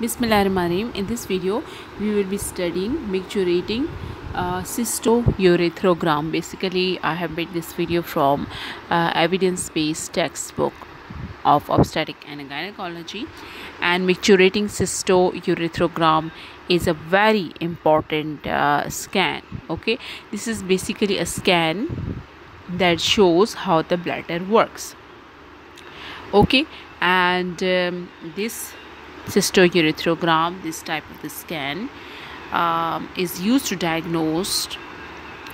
Bismillahirrahmanirrahim. In this video, we will be studying micturating uh, cystourethrogram. Basically, I have made this video from uh, evidence-based textbook of obstetric and gynecology. And micturating cystourethrogram is a very important uh, scan. Okay, this is basically a scan that shows how the bladder works. Okay, and um, this cystourethrogram this type of the scan um, is used to diagnose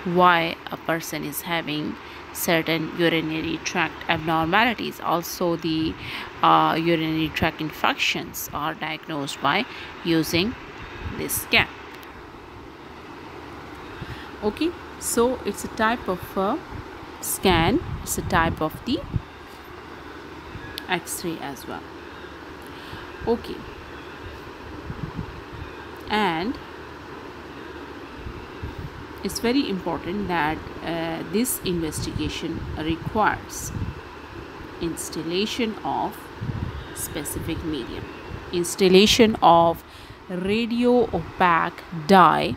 why a person is having certain urinary tract abnormalities. Also the uh, urinary tract infections are diagnosed by using this scan. Okay so it's a type of a scan it's a type of the x-ray as well okay. And it's very important that uh, this investigation requires installation of specific medium. Installation of radio opaque dye.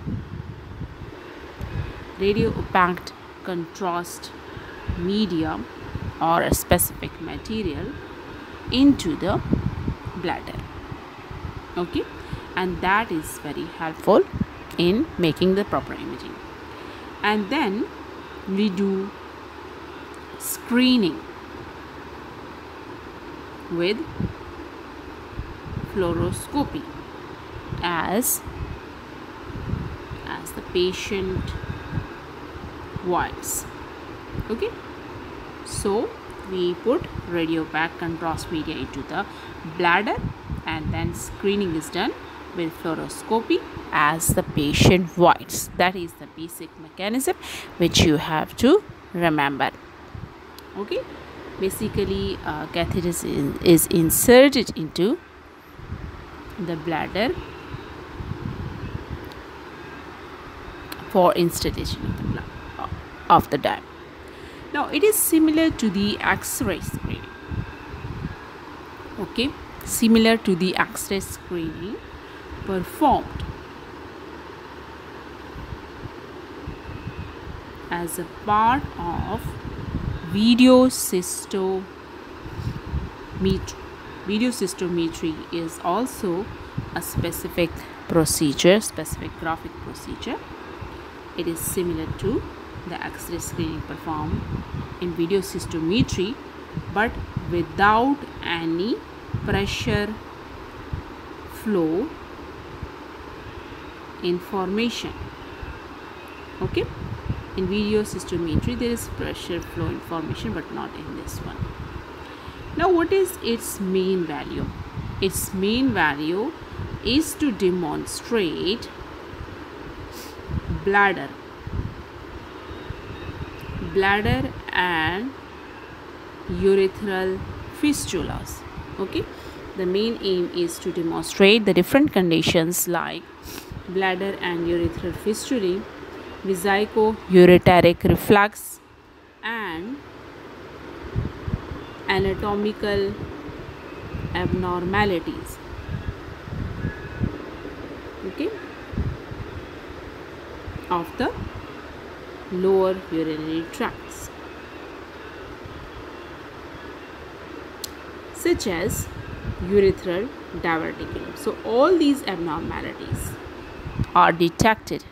Radio opaque contrast medium or a specific material into the bladder. Okay? And that is very helpful in making the proper imaging. And then we do screening with fluoroscopy as as the patient wants. Okay? So we put radio opaque contrast media into the bladder and then screening is done with fluoroscopy as the patient voids. That is the basic mechanism which you have to remember. Okay? Basically uh, catheter is, is inserted into the bladder for installation of the, of the dye now it is similar to the x-ray screening okay similar to the x-ray screening performed as a part of video cystometry. Video cystometry is also a specific procedure, specific graphic procedure. It is similar to the X-ray screening performed in video cystometry but without any pressure flow information. Okay? In video cystometry there is pressure flow information but not in this one. Now what is its main value? Its main value is to demonstrate bladder bladder and urethral fistulas okay? The main aim is to demonstrate the different conditions like bladder and urethral fistulae vesico-ureteric reflux and anatomical abnormalities okay? Of the lower urinary tracts such as urethral diverticulum. So all these abnormalities are detected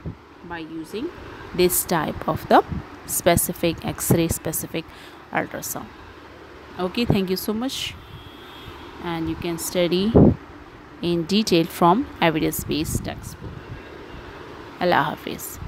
by using this type of the specific x-ray specific ultrasound. Okay thank you so much. And you can study in detail from evidence based textbook. Allah hafiz